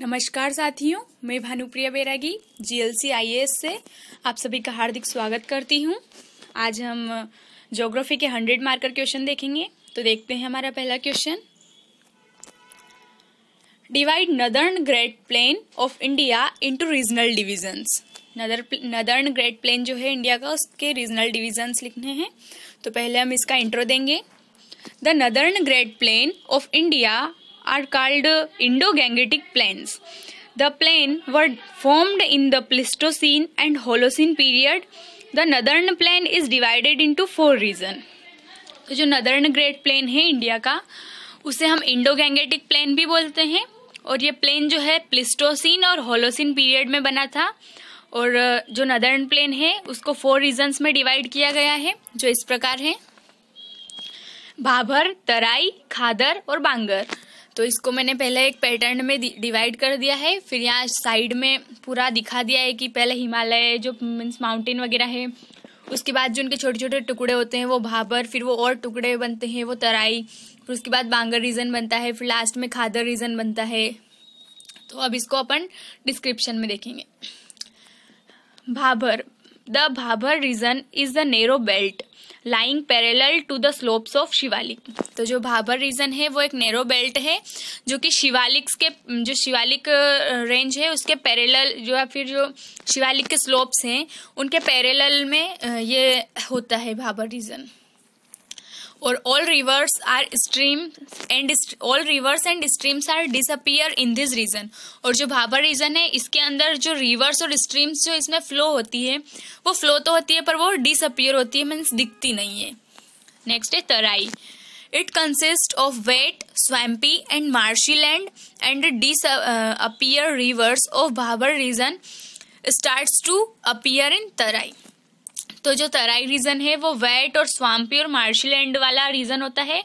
नमस्कार साथियों, मैं भानुप्रिया बैरागी जीएलसी आईएएस से आप सभी का हार्दिक स्वागत करती हूँ। आज हम ज्योग्राफी के हंड्रेड मार्कर क्वेश्चन देखेंगे तो देखते हैं हमारा पहला question divide northern great plain of India into regional divisions नदर नदर्न ग्रेट प्लेन जो है इंडिया का, उसके रीजनल डिविजन्स लिखने हैं। तो पहले हम इसका इंट्रो देंगे। The northern great plain of India called Indo Gangetic plains the plain were formed in the Pleistocene and Holocene period the northern plain is divided into four region तो जो northern great plain है India का, उसे हम Indo Gangetic plane भी बोलते हैं। और ये प्लेन जो है प्लिस्टोसिन और होलोसिन पीरियड में बना था। और जो नदर्न प्लेन है, उसको फोर रीजन्स में डिवाइड किया गया है, जो इस प्रकार है। भाभर, तराई, खादर और बांगर। तो इसको मैंने पहले एक पैटर्न में डिवाइड कर दिया है। फिर यहाँ साइड में पूरा दिखा दिया है कि पहले हिमालय, जो मीन्स माउंटेन वगैरह है, उसके बाद जो उनके छोटे छोटे टुकड़े होते हैं, वो भाबर, फिर वो और टुकड़े बनते हैं, वो तराई, फिर उसके बाद बांगर रीजन बनता है, फिर लास्ट में खादर रीजन बनता है। तो अब इसको अपन डिस्क्रिप्शन में देखेंगे। Bhabar the Bhabar region is the narrow belt lying parallel to the slopes of Shivalik तो जो भाबर रीजन है, वो एक नेरो बेल्ट है, जो कि शिवालिक्स के, जो शिवालिक रेंज है, उसके पैरेलल जो या फिर जो शिवालिक के स्लोप्स हैं, उनके पैरेलल में ये होता है भाबर रीजन और all rivers are stream and all rivers and streams are disappear in this region और जो भाबर रीजन है, इसके अंदर जो रिवर्स और स्ट्रीम्स जो इसमें फ्लो होती है, वो फ्लो तो होती है, पर वो डिसअपियर होती है मीन्स दिखती नहीं है। नेक्स्ट है Terai. It consist of wet swampy and marshy land and disappear rivers of Bhabar region start to appear in Terai तो जो तराई रीजन है, वो वेट और स्वाम्पी और मार्शलैंड वाला रीजन होता है।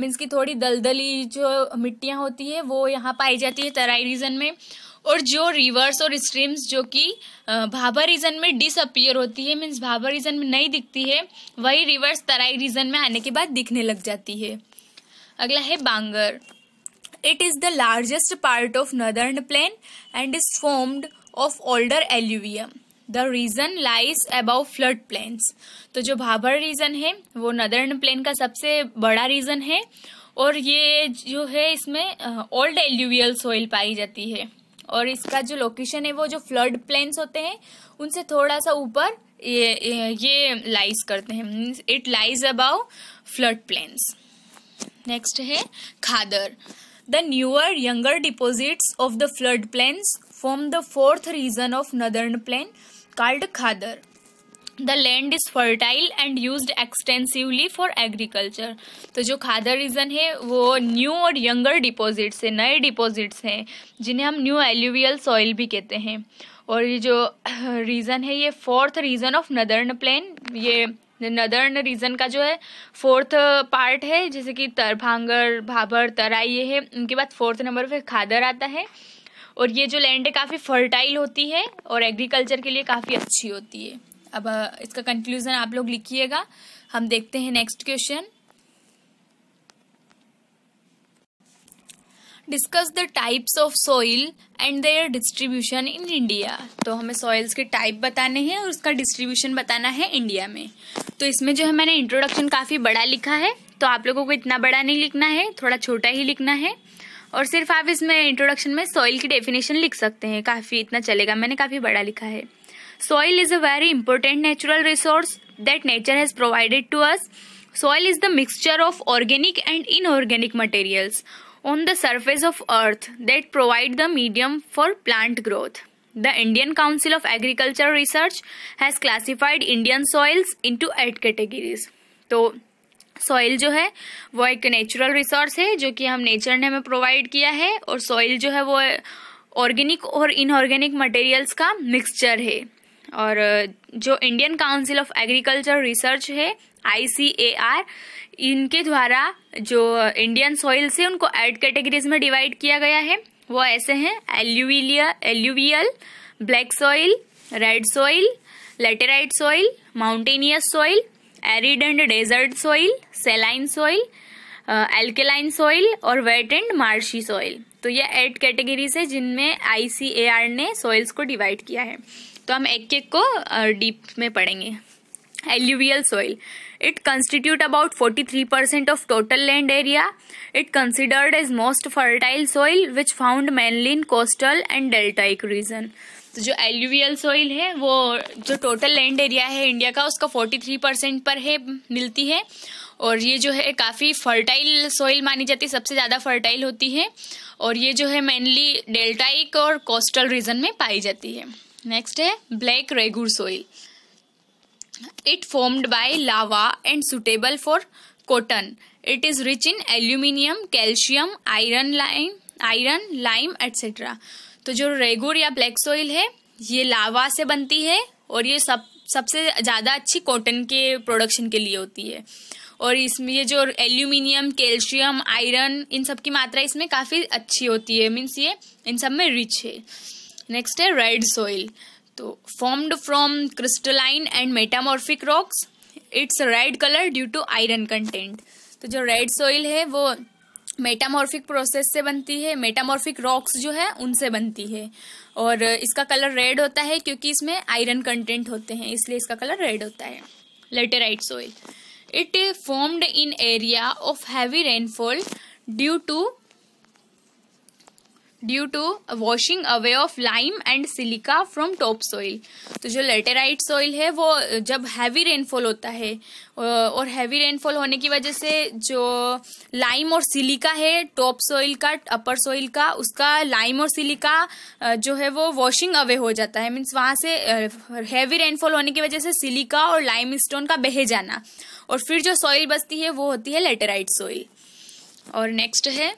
मीन्स की थोड़ी दलदली जो मिट्टियाँ होती है, वो यहाँ पाई जाती है तराई रीजन में। और जो रिवर्स और स्ट्रीम्स जो कि भाभा रीजन में डिसअपियर होती है मीन्स भाभा रीजन में नहीं दिखती है, वही रिवर्स तराई रीजन में आने के बाद दिखने लग जाती है। अगला है Bangar it is the largest part of northern plain and is formed of older alluvium the region lies above flood plains. तो जो भाभर रीजन है, वो नदर्न प्लेन का सबसे बड़ा रीजन है, और ये जो है इसमें ओल्ड एल्यूवियल सोइल पाई जाती है। और इसका जो लोकेशन है, वो जो फ्लड प्लेन्स होते हैं, उनसे थोड़ा सा ऊपर ये ये लाइज करते हैं। It lies above flood plains next है Khadar. The newer younger deposits of the flood plains form the fourth region of northern plain called khadar. The land is fertile and use extensively for agriculture तो जो खादर reason है, वो new और younger deposits है, नए deposits हैं, जिन्हें हम न्यू एल्यूवियल सॉइल भी कहते हैं। और ये जो रीजन है, ये fourth region of northern plain ये नदर्न रीजन का जो है फोर्थ पार्ट है, जैसे कि तरभांगर, भाभर, तराई, ये है। उनके बाद फोर्थ नंबर पे खादर आता है। और ये जो लैंड है काफ़ी फर्टाइल होती है और एग्रीकल्चर के लिए काफ़ी अच्छी होती है। अब इसका कंक्लूजन आप लोग लिखिएगा। हम देखते हैं next question discuss the types of soil and their distribution in India तो हमें सॉइल्स के टाइप बताने हैं और उसका डिस्ट्रीब्यूशन बताना है इंडिया में। तो इसमें जो है मैंने इंट्रोडक्शन काफ़ी बड़ा लिखा है तो आप लोगों को इतना बड़ा नहीं लिखना है, थोड़ा छोटा ही लिखना है। और सिर्फ़ आप इसमें इंट्रोडक्शन में सॉइल की डेफिनेशन लिख सकते हैं। काफ़ी इतना चलेगा। मैंने काफ़ी बड़ा लिखा है। Soil is a very important natural resource that nature has provided to us soil is the mixture of organic and inorganic materials on the surface of earth that provide the medium for plant growth the Indian Council of Agriculture Research has classified Indian soils into eight categories तो soil जो है, वो एक natural resource है, जो कि हम nature ने हमें प्रोवाइड किया है, और सॉइल जो है वो ऑर्गेनिक और इनऑर्गेनिक मटेरियल्स का मिक्सचर है। और, जो Indian Council of Agriculture Research है आईसीएआर इनके द्वारा जो इंडियन सॉइल से उनको एड कैटेगरीज में डिवाइड किया गया है, वो ऐसे हैं एल्यूविलिया alluvial black soil red soil laterite soil mountainous soil arid and desert soil, saline soil alkaline soil और वेट एंड मार्शी सॉइल। तो ये एट कैटेगरीज है जिनमें आईसीएआर ने सॉइल्स को डिवाइड किया है। तो हम एक एक को डीप में पढ़ेंगे। Alluvial soil. It constitute about 43 percent of total land area it considered as most fertile soil, which found mainly in coastal and deltaic region तो जो एल्यूवियल सॉइल है, वो जो टोटल लैंड एरिया है इंडिया का, उसका 43 परसेंट पर है, मिलती है। और ये जो है, काफ़ी फर्टाइल सॉइल मानी जाती है, सबसे ज़्यादा फर्टाइल होती है। और ये जो है मेनली डेल्टाइक और कोस्टल रीजन में पाई जाती है। नेक्स्ट है black regur soil it formed by lava and suitable for cotton it is rich in aluminium calcium iron lime iron lime etcetera तो जो रेगुर या ब्लैक सोइल है, ये लावा से बनती है और ये सब, सबसे ज़्यादा अच्छी कॉटन के प्रोडक्शन के लिए होती है। और इसमें ये जो एल्यूमिनियम कैल्शियम आयरन इन सब की मात्रा इसमें काफ़ी अच्छी होती है। मीन्स ये इन सब में रिच है। नेक्स्ट है रेड सोइल तो formed from crystalline and metamorphic rocks its red colour due to iron content तो जो रेड सोइल है, वो मेटामॉर्फिक प्रोसेस से बनती है, मेटामॉर्फिक रॉक्स जो है, उनसे बनती है। और इसका कलर रेड होता है क्योंकि इसमें आयरन कंटेंट होते हैं, इसलिए इसका कलर रेड होता है। Laterite soil it formed in area of heavy rainfall due to due to washing away of lime and silica from top soil तो जो लेटेराइट सॉइल है, वो जब हैवी रेनफॉल होता है और हैवी रेनफॉल होने की वजह से जो लाइम और सिलिका है टॉप सॉइल का अपर सॉइल का, उसका लाइम और सिलिका जो है वो वॉशिंग अवे हो जाता है। मीन्स वहाँ से हैवी रेनफॉल होने की वजह से सिलिका और लाइम स्टोन का बह जाना। और फिर जो सॉइल बचती है, वो होती है लेटेराइट सॉइल और नेक्स्ट है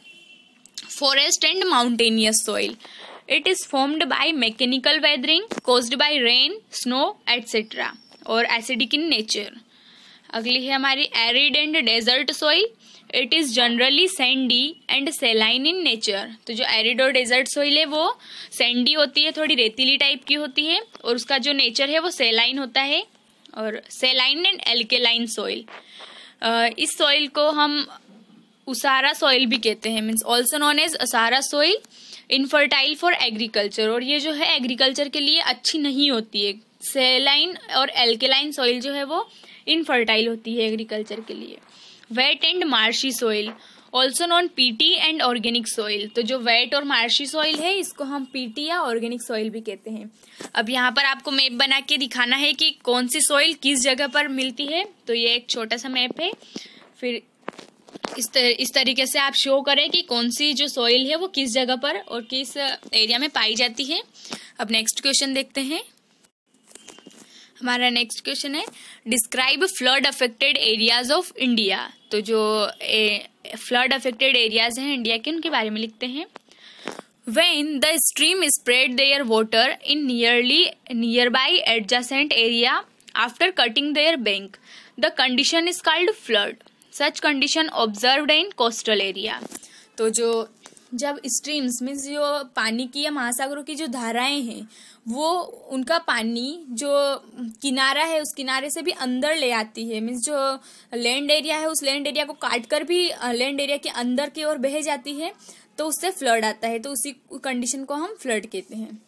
forest and mountainous soil. It is formed by mechanical weathering caused by rain, snow, etc. और acidic in nature. अगली है हमारी arid and desert soil it is generally sandy and saline in nature तो जो arid और desert soil है वो Sandy होती है थोड़ी रेतीली टाइप की होती है और उसका जो नेचर है वो सेलाइन होता है और सेलाइन एंड एल्केलाइन सॉइल इस सॉइल को हम उसारा सॉइल भी कहते हैं means also known as asara soil infertile for agriculture और ये जो है एग्रीकल्चर के लिए अच्छी नहीं होती है सेलाइन और एल्केलाइन सॉइल जो है वो इनफर्टाइल होती है एग्रीकल्चर के लिए wet and marshy soil also known peaty and organic soil तो जो वेट और मार्शी सॉइल है इसको हम पीटी या ऑर्गेनिक सॉइल भी कहते हैं अब यहाँ पर आपको मैप बना के दिखाना है कि कौन सी सॉइल किस जगह पर मिलती है तो ये एक छोटा सा मैप है फिर इस तर, इस तरीके से आप शो करें कि कौन सी जो सॉइल है वो किस जगह पर और किस एरिया में पाई जाती है। अब नेक्स्ट क्वेश्चन देखते हैं। हमारा नेक्स्ट क्वेश्चन है। Describe flood affected areas of India तो जो फ्लड अफेक्टेड एरियाज़ हैं इंडिया के उनके बारे में लिखते हैं। When the stream spread their water in nearly near by adjacent area after cutting their bank the condition is called flood such condition observe in coastal area तो जो जब स्ट्रीम्स मीन्स जो पानी की या महासागरों की जो धाराएँ हैं, वो उनका पानी जो किनारा है, उस किनारे से भी अंदर ले आती है। मीन्स जो लैंड एरिया है, उस लैंड एरिया को काट कर भी लैंड एरिया के अंदर की ओर बह जाती है तो उससे फ्लड आता है। तो उसी कंडीशन को हम फ्लड कहते हैं।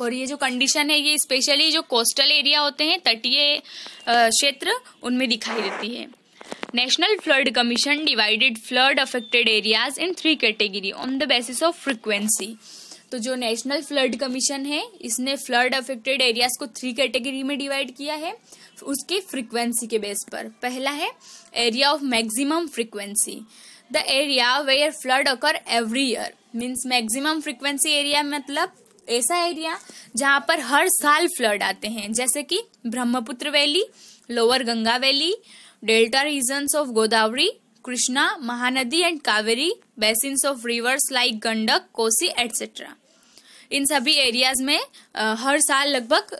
और ये जो कंडीशन है, ये स्पेशली जो कोस्टल एरिया होते हैं, तटीय क्षेत्र, उनमें दिखाई देती है। National Flood Commission divided flood affected areas in three category on the basis of frequency तो जो नेशनल फ्लड कमीशन है, इसने फ्लड अफेक्टेड एरियाज़ को थ्री कैटेगरी में डिवाइड किया है, उसकी फ्रिक्वेंसी के बेस पर। पहला है area of maximum frequency the area where flood occur every year means maximum frequency area मतलब ऐसा एरिया जहाँ पर हर साल फ्लड आते हैं। जैसे कि Brahmaputra valley lower Ganga valley delta regions of Godavari Krishna Mahanadi and Kaveri basins of rivers like Gandak Kosi etcetera इन सभी एरियाज़ में हर साल लगभग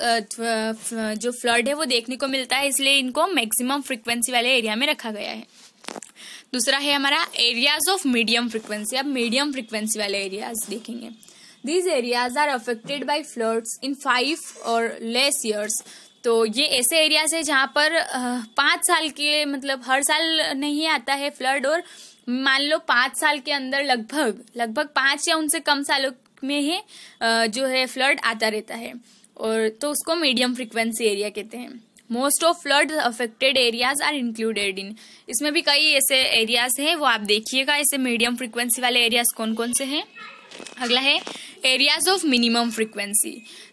जो फ्लड है वो देखने को मिलता है, इसलिए इनको मैक्सिमम फ्रिक्वेंसी वाले एरिया में रखा गया है। दूसरा है हमारा एरियाज़ ऑफ़ मीडियम फ्रिक्वेंसी अब मीडियम फ्रिक्वेंसी वाले एरियाज़ देखेंगे। These areas are affected by floods in five और लेस ईयर्स तो ये ऐसे एरियाज़ है जहाँ पर पाँच साल के मतलब हर साल नहीं आता है फ्लड और मान लो पाँच साल के अंदर लगभग लगभग पाँच या उनसे कम सालों में ही जो है फ्लड आता रहता है। और तो उसको मीडियम फ्रिक्वेंसी एरिया कहते हैं। Most of flood affected areas are included in इसमें भी कई ऐसे एरियाज़ हैं, वो आप देखिएगा। ऐसे मीडियम फ्रिक्वेंसी वाले एरियाज़ कौन कौन से हैं? अगला है areas of minimum frequency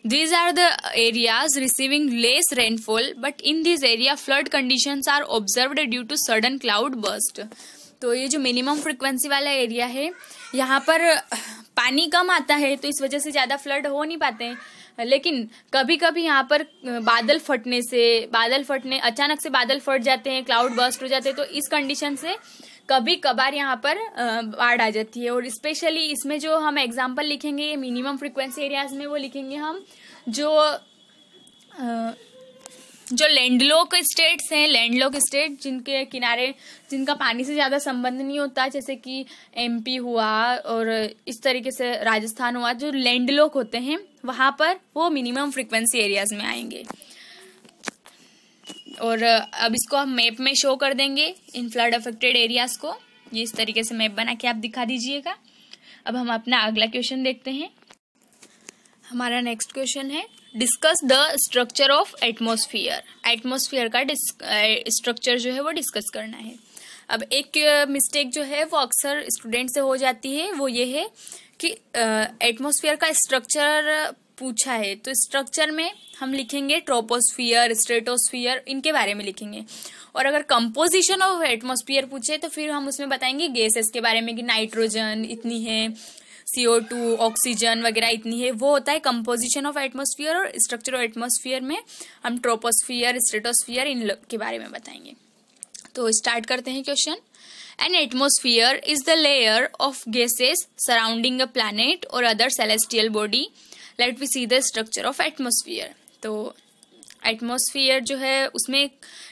these are the areas receiving less rainfall but in this area flood condition are observe due to sudden cloud burst तो ये जो मिनिमम फ्रिक्वेंसी वाला एरिया है, यहाँ पर पानी कम आता है तो इस वजह से ज़्यादा फ्लड हो नहीं पाते हैं। लेकिन कभी कभी यहाँ पर बादल फटने से, बादल फटने, अचानक से बादल फट जाते हैं क्लाउड बर्स्ट हो जाते हैं तो इस कंडीशन से कभी कभार यहाँ पर बाढ़ आ जाती है और स्पेशली इसमें जो हम एग्ज़ाम्पल लिखेंगे मिनिमम फ्रिक्वेंसी एरियाज़ में वो लिखेंगे हम, जो जो लैंडलॉक स्टेट्स हैं लैंडलॉक स्टेट जिनके किनारे, जिनका पानी से ज़्यादा संबंध नहीं होता, जैसे कि एमपी हुआ और इस तरीके से राजस्थान हुआ, जो लैंडलॉक होते हैं, वहाँ पर वो मिनिमम फ्रिक्वेंसी एरियाज़ में आएँगे। और अब इसको हम मैप में शो कर देंगे इन फ्लड अफेक्टेड एरियाज़ को। ये इस तरीके से मैप बना के आप दिखा दीजिएगा। अब हम अपना अगला क्वेश्चन देखते हैं। हमारा नेक्स्ट क्वेश्चन है discuss the structure of atmosphere atmosphere का स्ट्रक्चर जो है वो डिस्कस करना है। अब एक मिस्टेक जो है वो अक्सर स्टूडेंट से हो जाती है, वो ये है कि एटमोसफियर का स्ट्रक्चर पूछा है तो स्ट्रक्चर में हम लिखेंगे ट्रोपोस्फियर स्ट्रेटोस्फियर इनके बारे में लिखेंगे। और अगर कंपोजिशन ऑफ़ एटमोस्फियर पूछे तो फिर हम उसमें बताएँगे गैसेस के बारे में कि नाइट्रोजन इतनी है सीओ टू ऑक्सीजन वगैरह इतनी है, वो होता है कंपोजिशन ऑफ़ एटमोस्फियर और स्ट्रक्चर ऑफ़ एटमोस्फियर में हम ट्रोपोस्फियर स्ट्रेटोस्फियर इन के बारे में बताएँगे। तो स्टार्ट करते हैं question an atmosphere is the layer of gases surrounding a planet और other celestial body let we see the structure of atmosphere. तो एटमोसफियर जो है, उसमें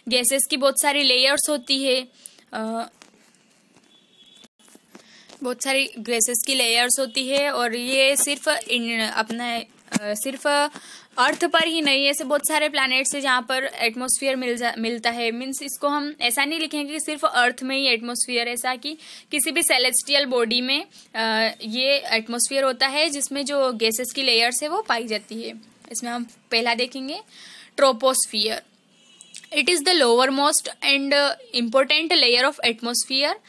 गैसेस की बहुत सारी लेयर्स होती है। बहुत सारी गैसेस की लेयर्स होती है और ये सिर्फ़ अपना सिर्फ़ अर्थ पर ही नहीं ऐसे बहुत सारे प्लैनेट्स है जहाँ पर एटमॉस्फेयर मिल जा मिलता है। मीन्स इसको हम ऐसा नहीं लिखेंगे कि सिर्फ़ अर्थ में ही एटमॉस्फेयर ऐसा कि किसी भी सेलेस्टियल बॉडी में ये एटमॉस्फेयर होता है जिसमें जो गैसेस की लेयर्स है वो पाई जाती है। इसमें हम पहला देखेंगे troposphere it is the lower most and important layer of atmosphere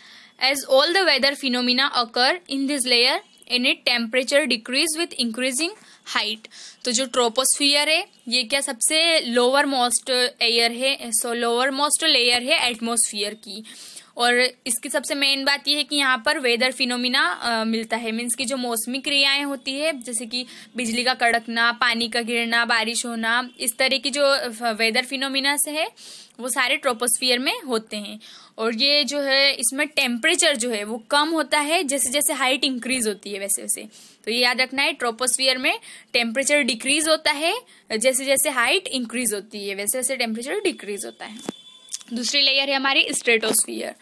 As all the weather phenomena occur in this layer, in it temperature decreases with increasing height तो जो ट्रोपोस्फियर है, ये क्या सबसे लोअर मोस्ट एयर है so lower most layer है atmosphere की। और इसकी सबसे मेन बात यह है कि यहाँ पर वेदर फिनोमिना मिलता है। मीन्स की जो मौसमी क्रियाएँ होती है, जैसे कि बिजली का कड़कना, पानी का गिरना, बारिश होना, इस तरह की जो वेदर फिनोमिना से है, वो सारे ट्रोपोस्फियर में होते हैं। और ये जो है, इसमें टेम्परेचर जो है, वो कम होता है, जैसे जैसे हाइट इंक्रीज होती है, वैसे वैसे। तो ये याद रखना है ट्रोपोस्फियर में टेम्परेचर डिक्रीज होता है, जैसे जैसे हाइट इंक्रीज होती है, वैसे वैसे टेम्परेचर डिक्रीज होता है। दूसरी लेयर है हमारी stratosphere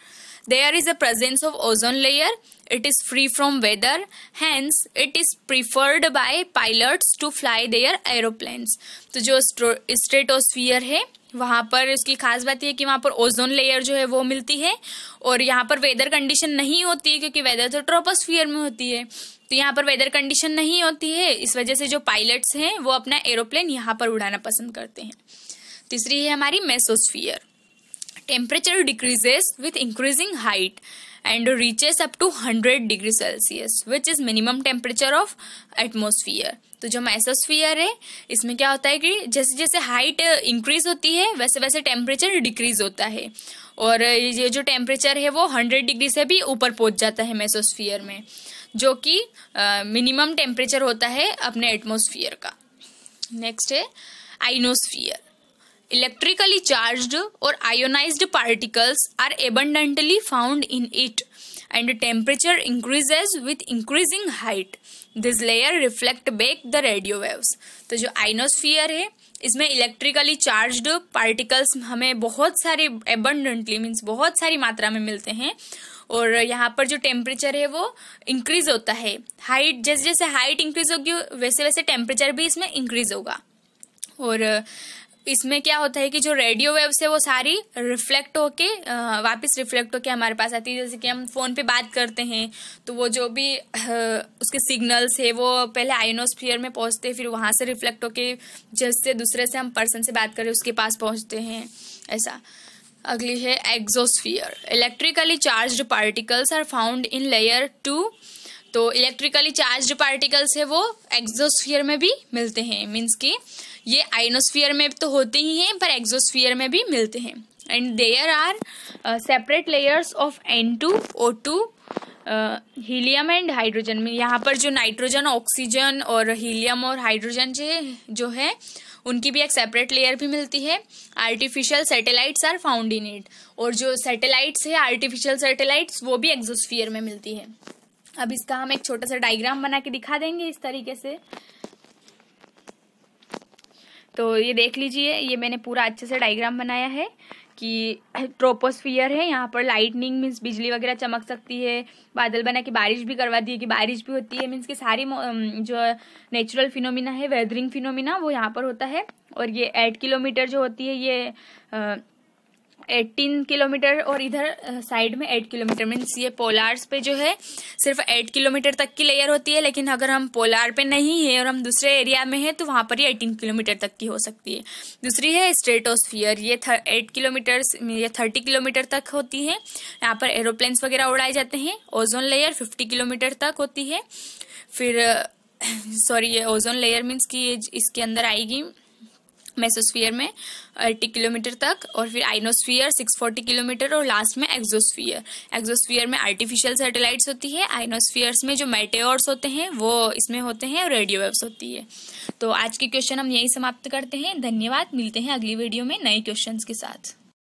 there is a presence of ozone layer it is free from weather hence it is preferred by pilots to fly their aeroplanes तो जो स्ट्रेटोस्फियर है, वहाँ पर इसकी खास बात यह कि वहाँ पर ओजोन लेयर जो है वो मिलती है। और यहाँ पर वेदर कंडीशन नहीं होती है क्योंकि वेदर तो ट्रोपोस्फियर में होती है। तो यहाँ पर वेदर कंडीशन नहीं होती है। इस वजह से जो पायलट्स हैं, वो अपना एरोप्लेन यहाँ पर उड़ाना पसंद करते हैं। तीसरी है हमारी mesosphere temperature decreases with increasing height and reaches up to 100 degree celsius, which is minimum temperature of atmosphere. तो जो मेसोस्फियर है, इसमें क्या होता है कि जैसे जैसे हाइट इंक्रीज होती है, वैसे वैसे टेम्परेचर डिक्रीज होता है। और ये जो टेम्परेचर है, वो 100 डिग्री से भी ऊपर पहुँच जाता है मेसोस्फियर में, जो कि मिनिमम टेम्परेचर होता है अपने एटमोस्फियर का। नेक्स्ट है आइनोस्फियर इलेक्ट्रिकली चार्ज्ड और ionize particles are abundantly found in it and temperature increases with increasing height this layer reflect back the radio waves तो जो आइनोस्फियर है, इसमें इलेक्ट्रिकली चार्ज पार्टिकल्स हमें बहुत सारे एबंडेंटली मीन्स बहुत सारी मात्रा में मिलते हैं, और यहाँ पर जो टेम्परेचर है वो इंक्रीज होता है। हाइट जैसे जैसे हाइट इंक्रीज होगी, वैसे वैसे टेम्परेचर भी इसमें इंक्रीज होगा। और इसमें क्या होता है कि जो रेडियो वेव्स है, वो सारी रिफ्लेक्ट होके वापस रिफ्लेक्ट होके हमारे पास आती है। जैसे कि हम फ़ोन पे बात करते हैं तो वो जो भी उसके सिग्नल्स है, वो पहले आइनोस्फियर में पहुँचते हैं, फिर वहाँ से रिफ्लेक्ट होके जैसे दूसरे से हम पर्सन से बात करें, उसके पास पहुँचते हैं। ऐसा। अगली है exosphere electrically charge particles are found in layer too तो इलेक्ट्रिकली चार्ज पार्टिकल्स है वो एक्सोस्फियर में भी मिलते हैं मीन्स की ये आइनोस्फियर में तो होते ही हैं, पर एक्सोस्फियर में भी मिलते हैं। And there are separate layers of N two O two helium and hydrogen में। यहाँ पर जो नाइट्रोजन ऑक्सीजन और हीलियम और हाइड्रोजन जो है, उनकी भी एक सेपरेट लेयर भी मिलती है। Artificial satellites are found in it और जो सैटेलाइट्स है आर्टिफिशियल सैटेलाइट्स वो भी एक्सोस्फियर में मिलती है। अब इसका हम एक छोटा सा डायग्राम बना के दिखा देंगे इस तरीके से। तो ये देख लीजिए, ये मैंने पूरा अच्छे से डायग्राम बनाया है कि ट्रोपोस्फियर है, यहाँ पर लाइटनिंग मीन्स बिजली वगैरह चमक सकती है, बादल बना के बारिश भी करवा दी है कि बारिश भी होती है मीन्स कि सारी जो नेचुरल फिनोमिना है वेदरिंग फिनोमिना वो यहाँ पर होता है। और ये एट किलोमीटर जो होती है, ये एटीन किलोमीटर और इधर साइड में एट किलोमीटर। मीन्स ये पोलार्स पे जो है, सिर्फ़ एट किलोमीटर तक की लेयर होती है, लेकिन अगर हम पोलार पे नहीं है और हम दूसरे एरिया में है तो वहाँ पर ये एटीन किलोमीटर तक की हो सकती है। दूसरी है स्ट्रेटोस्फियर। ये एट किलोमीटर या थर्टी किलोमीटर तक होती है। यहाँ पर एरोप्लेन्स वगैरह उड़ाए जाते हैं। ओजोन लेयर फिफ्टी किलोमीटर तक होती है। फिर सॉरी, ये ओजोन लेयर मीन्स की इसके अंदर आएगी। मेसोस्फियर में एट्टी किलोमीटर तक, और फिर आइनोस्फियर सिक्स फोर्टी किलोमीटर और लास्ट में एक्जोस्फीयर एक्जोस्फीयर में आर्टिफिशियल सैटेलाइट्स होती है आइनोस्फियर्स में जो मेटेओर्स होते हैं, वो इसमें होते हैं, और रेडियो वेव्स होती है. तो आज के क्वेश्चन हम यही समाप्त करते हैं. धन्यवाद. मिलते हैं अगली वीडियो में नए क्वेश्चन के साथ.